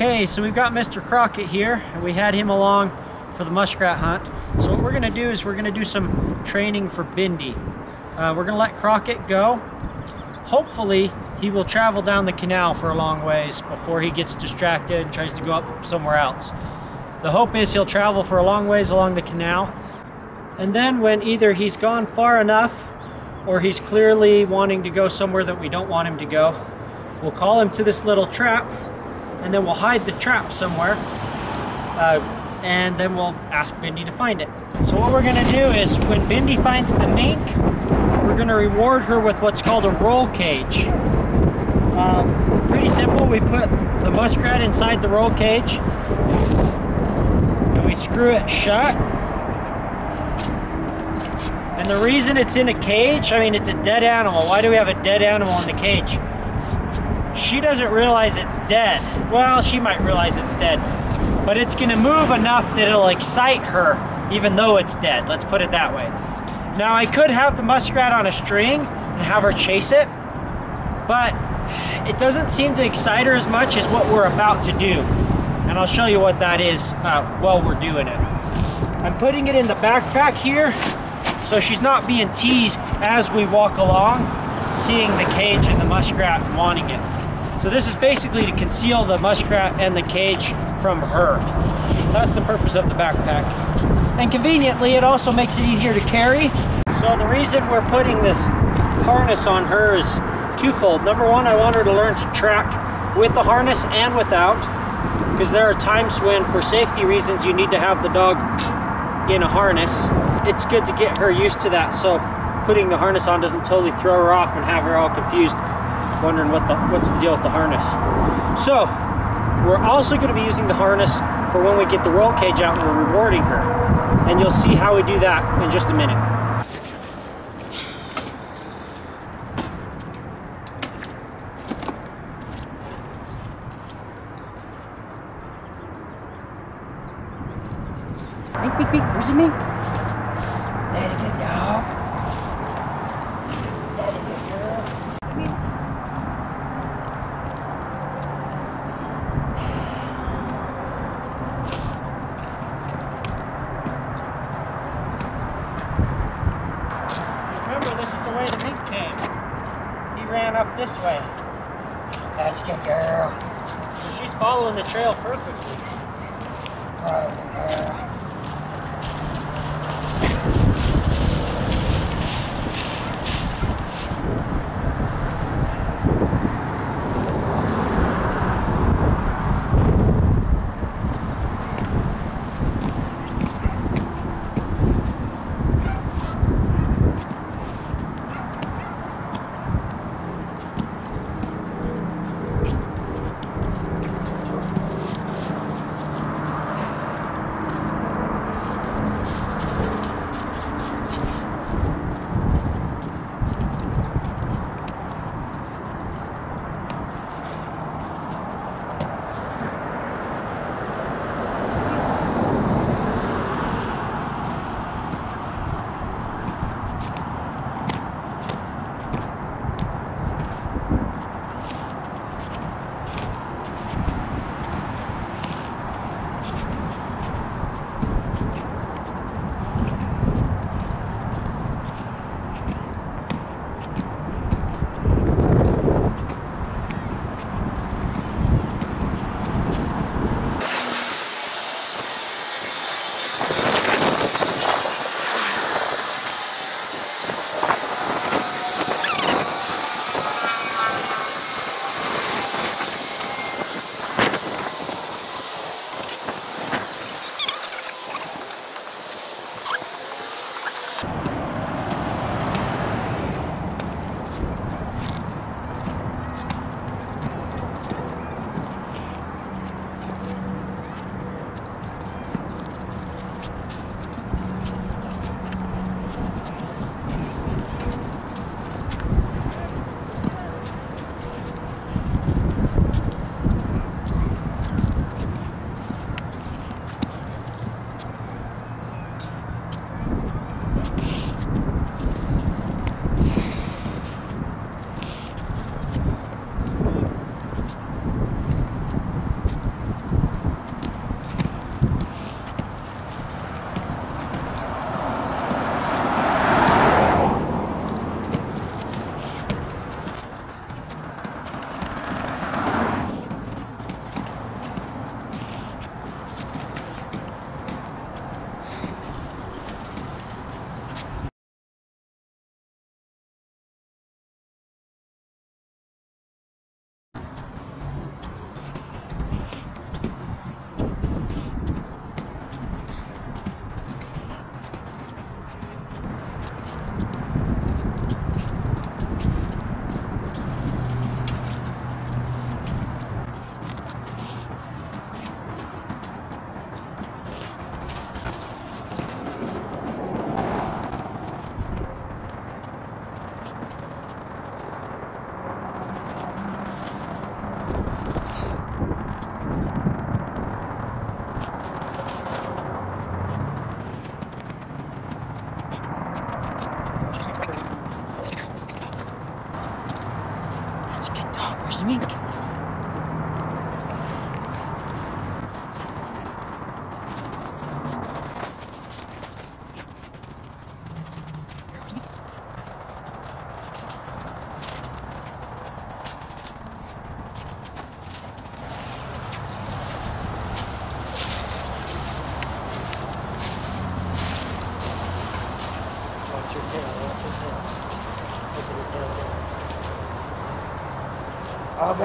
Okay, so we've got Mr. Crockett here, and we had him along for the muskrat hunt. So what we're gonna do is we're gonna do some training for Bindi. Uh, we're gonna let Crockett go. Hopefully, he will travel down the canal for a long ways before he gets distracted and tries to go up somewhere else. The hope is he'll travel for a long ways along the canal, and then when either he's gone far enough or he's clearly wanting to go somewhere that we don't want him to go, we'll call him to this little trap and then we'll hide the trap somewhere uh, and then we'll ask Bindi to find it. So what we're gonna do is when Bindi finds the mink, we're gonna reward her with what's called a roll cage. Um, pretty simple, we put the muskrat inside the roll cage and we screw it shut. And the reason it's in a cage, I mean it's a dead animal. Why do we have a dead animal in the cage? she doesn't realize it's dead. Well, she might realize it's dead, but it's gonna move enough that it'll excite her, even though it's dead. Let's put it that way. Now, I could have the muskrat on a string and have her chase it, but it doesn't seem to excite her as much as what we're about to do. And I'll show you what that is uh, while we're doing it. I'm putting it in the backpack here, so she's not being teased as we walk along, seeing the cage and the muskrat wanting it. So this is basically to conceal the muskrat and the cage from her. That's the purpose of the backpack. And conveniently, it also makes it easier to carry. So the reason we're putting this harness on her is twofold. Number one, I want her to learn to track with the harness and without, because there are times when, for safety reasons, you need to have the dog in a harness. It's good to get her used to that, so putting the harness on doesn't totally throw her off and have her all confused wondering what the what's the deal with the harness. So we're also going to be using the harness for when we get the roll cage out and we're rewarding her. And you'll see how we do that in just a minute. Beep, beep, beep. Where's the? There you go. There you go. Mink. Remember, this is the way the mink came. He ran up this way. That's a good girl. She's following the trail perfectly. Oh, good girl.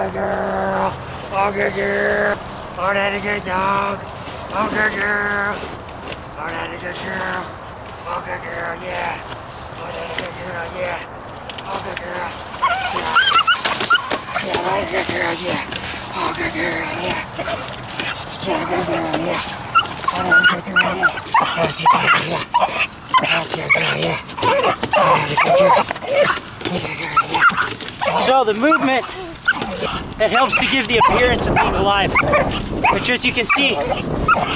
Good girl. Oh, good girl. Oh, that a good dog. Oh, good girl. Oh, that a good girl. Oh, good girl, yeah. Oh, that a good girl, yeah. Oh, good girl. Yeah, yeah a good girl, yeah. Oh, good girl, yeah. Yeah, good girl, yeah. Oh, that a good girl, yeah. A good girl, yeah. A good girl, yeah. Oh, that a good girl. Yeah, girl, yeah. So the movement it helps to give the appearance of being alive, which as you can see,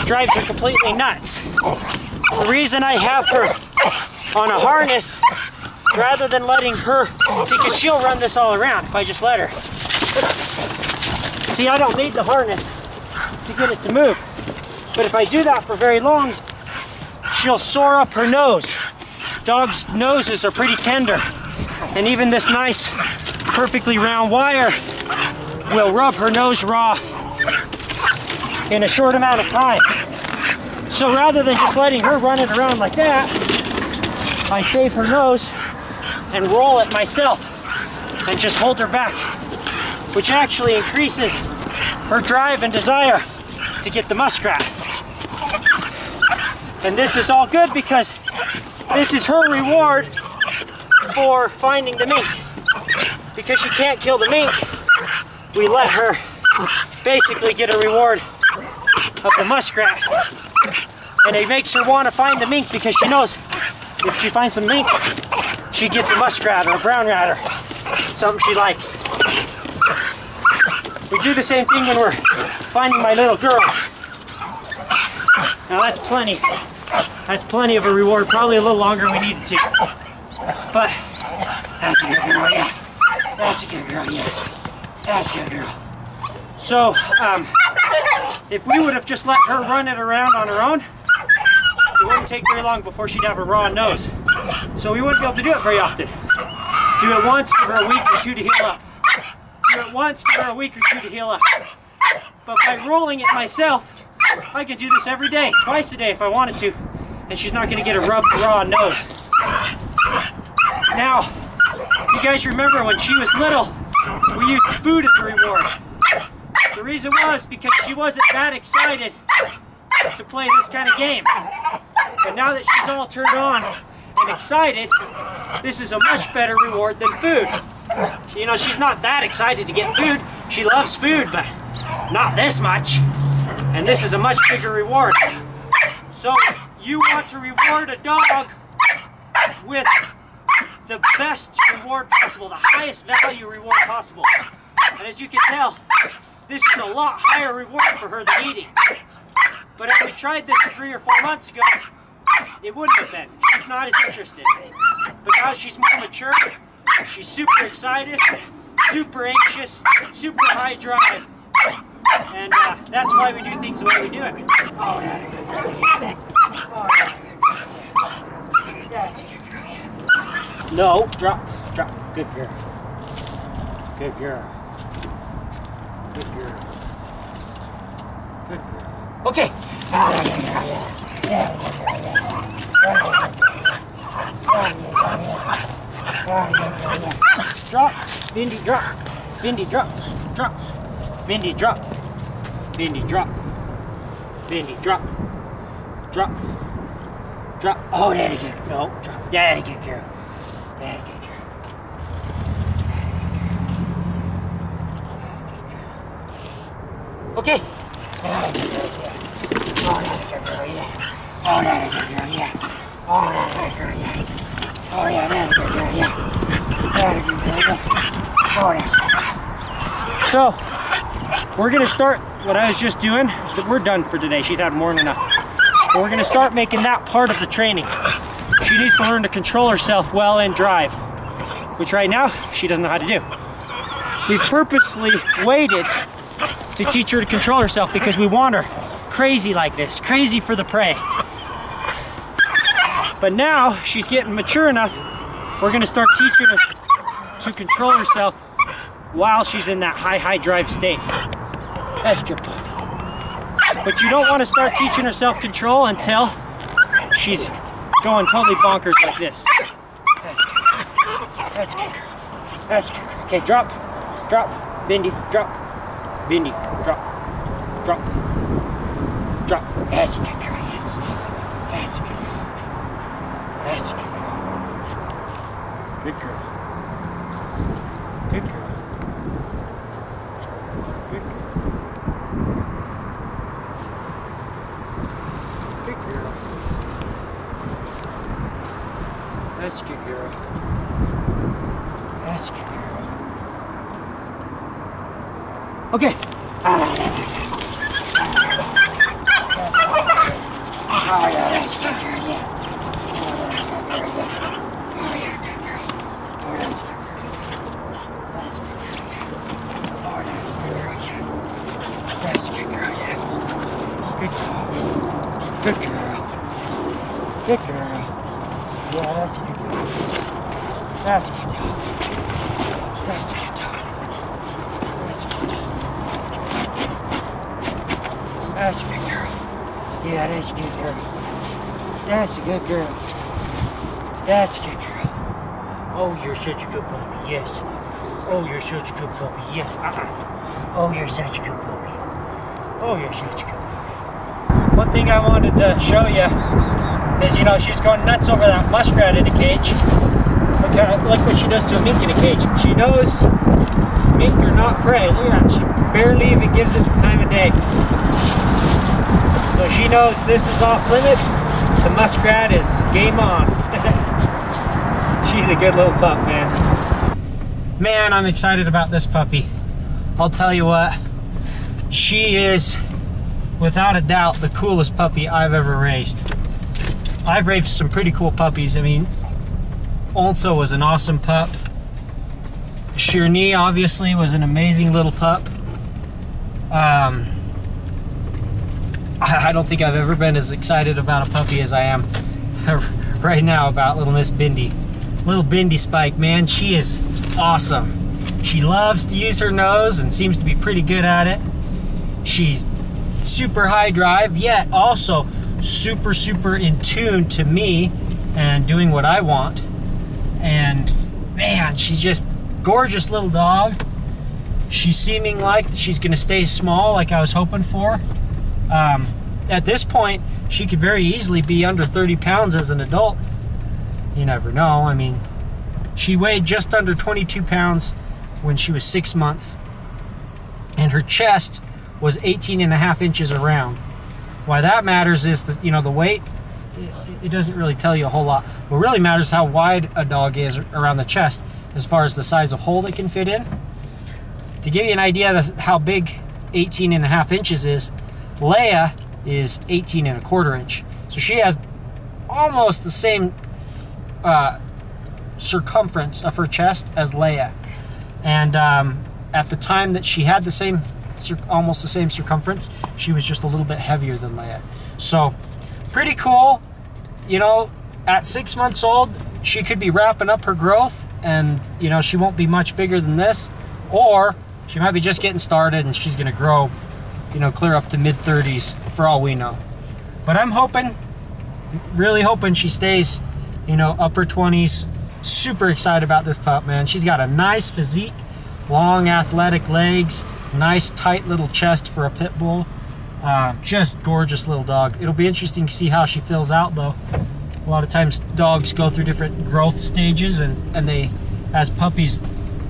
drives her completely nuts. The reason I have her on a harness rather than letting her, see, because she'll run this all around if I just let her. See, I don't need the harness to get it to move. But if I do that for very long, she'll sore up her nose. Dogs' noses are pretty tender. And even this nice, perfectly round wire will rub her nose raw in a short amount of time. So rather than just letting her run it around like that, I save her nose and roll it myself and just hold her back, which actually increases her drive and desire to get the muskrat. And this is all good because this is her reward for finding the mink. Because she can't kill the mink, we let her basically get a reward of the muskrat. And it makes her want to find the mink because she knows if she finds some mink, she gets a muskrat or a brown rat or something she likes. We do the same thing when we're finding my little girls. Now that's plenty. That's plenty of a reward. Probably a little longer we needed to. But that's a good girl, yeah. That's a good girl, yeah. That's good girl. So, um, if we would have just let her run it around on her own, it wouldn't take very long before she'd have a raw nose. So we wouldn't be able to do it very often. Do it once, give her a week or two to heal up. Do it once, give her a week or two to heal up. But by rolling it myself, I could do this every day, twice a day if I wanted to, and she's not gonna get a rubbed raw nose. Now, you guys remember when she was little, used food as a reward. The reason was because she wasn't that excited to play this kind of game. But now that she's all turned on and excited, this is a much better reward than food. You know, she's not that excited to get food. She loves food, but not this much. And this is a much bigger reward. So you want to reward a dog with the best reward possible, the highest value reward possible. And as you can tell, this is a lot higher reward for her than eating. But if we tried this three or four months ago, it wouldn't have been. She's not as interested. But now she's more mature, she's super excited, super anxious, super high drive. And uh, that's why we do things the way we do it. Oh, that Oh, That's good. No, drop, drop. Good girl. Good girl. Good girl. Good girl. Okay. Drop. Bindi, drop. Bindi, drop. Drop. Bindi, drop. Bindi, drop. Bindi, drop. Drop. Drop. Oh, daddy good. No, drop. Daddy good girl. Okay. Oh, that's So, we're to start what I was just doing. We're done for today. She's had more than enough. We're to start making that part of the training. She needs to learn to control herself well and drive, which right now she doesn't know how to do. We purposefully waited to teach her to control herself because we want her crazy like this, crazy for the prey. But now she's getting mature enough, we're gonna start teaching her to control herself while she's in that high, high drive state. That's good But you don't want to start teaching her self-control until she's going totally bonkers like this. That's good. That's. Okay, drop, drop, Bindi, drop. Bindi, drop. Drop. Drop. That's yes. That's a good girl. That's. Good girl. Good girl. Good girl. Good girl. That's a good girl. That's a good girl. Okay. Good girl, yeah. That's a good girl. That's a good girl, yeah. Good girl. Good girl. Good girl. Yeah, that's a good girl. That's a good dog. That's a good dog. That's a good dog. That's a good girl. Yeah, that's a good girl. That's a good girl. That's a good girl. Oh, you're such a good puppy. Yes. Oh, you're such a good puppy. Yes. Uh-uh. Oh, you're such a good puppy. Oh, you're such a good puppy. One thing I wanted to show you is, you know, she's going nuts over that muskrat in a cage. Look, look what she does to a mink in a cage. She knows mink are not prey. Look at that. She barely even gives it the time of day. Knows this is off limits. The muskrat is game on. She's a good little pup, man. Man, I'm excited about this puppy. I'll tell you what, she is without a doubt the coolest puppy I've ever raised. I've raised some pretty cool puppies. I mean, also was an awesome pup. Shirney obviously was an amazing little pup. Um, I, I don't think I've ever been as excited about a puppy as I am right now about little Miss Bindi. Little Bindi Spike, man, she is awesome. She loves to use her nose and seems to be pretty good at it. She's super high drive, yet also super, super in tune to me and doing what I want. And man, she's just gorgeous little dog. She's seeming like she's gonna stay small like I was hoping for. Um, at this point, she could very easily be under 30 pounds as an adult. You never know. I mean, she weighed just under 22 pounds when she was six months, and her chest was 18 and a half inches around. Why that matters is that you know the weight. It, doesn't really tell you a whole lot. What really matters is how wide a dog is around the chest, as far as the size of hole it can fit in. To give you an idea of how big 18 and a half inches is, Leia is 18 and a quarter inch. So she has almost the same uh, circumference of her chest as Leia. And um, at the time that she had the same, almost the same circumference, she was just a little bit heavier than Leia. So pretty cool. You know, at six months old, she could be wrapping up her growth and, you know, she won't be much bigger than this. Or she might be just getting started and she's going to grow, you know, clear up to mid 30s for all we know. But I'm hoping, really hoping she stays, you know, upper 20s. Super excited about this pup, man. She's got a nice physique, long athletic legs, nice tight little chest for a pit bull. Uh, just gorgeous little dog. It'll be interesting to see how she fills out though. A lot of times dogs go through different growth stages and, and they, as puppies,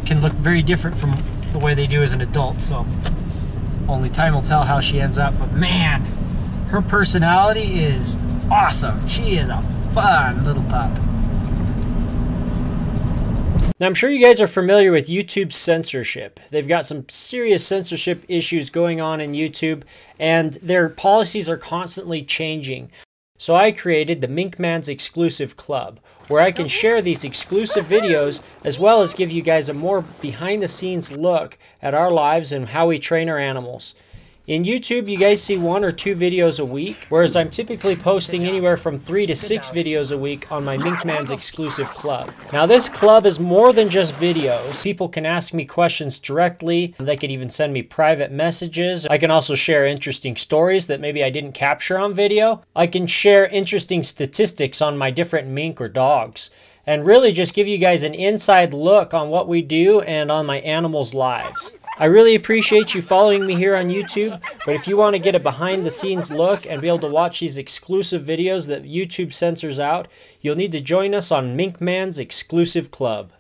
can look very different from the way they do as an adult. So only time will tell how she ends up. But man, her personality is awesome. She is a fun little pup. Now, I'm sure you guys are familiar with YouTube censorship. They've got some serious censorship issues going on in YouTube, and their policies are constantly changing. So I created the Minkman's Exclusive Club, where I can share these exclusive videos as well as give you guys a more behind the scenes look at our lives and how we train our animals. In YouTube, you guys see one or two videos a week, whereas I'm typically posting anywhere from three to six videos a week on my Minkman's exclusive club. Now this club is more than just videos. People can ask me questions directly. They can even send me private messages. I can also share interesting stories that maybe I didn't capture on video. I can share interesting statistics on my different mink or dogs and really just give you guys an inside look on what we do and on my animals' lives. I really appreciate you following me here on YouTube, but if you want to get a behind the scenes look and be able to watch these exclusive videos that YouTube censors out, you'll need to join us on Minkman's exclusive club.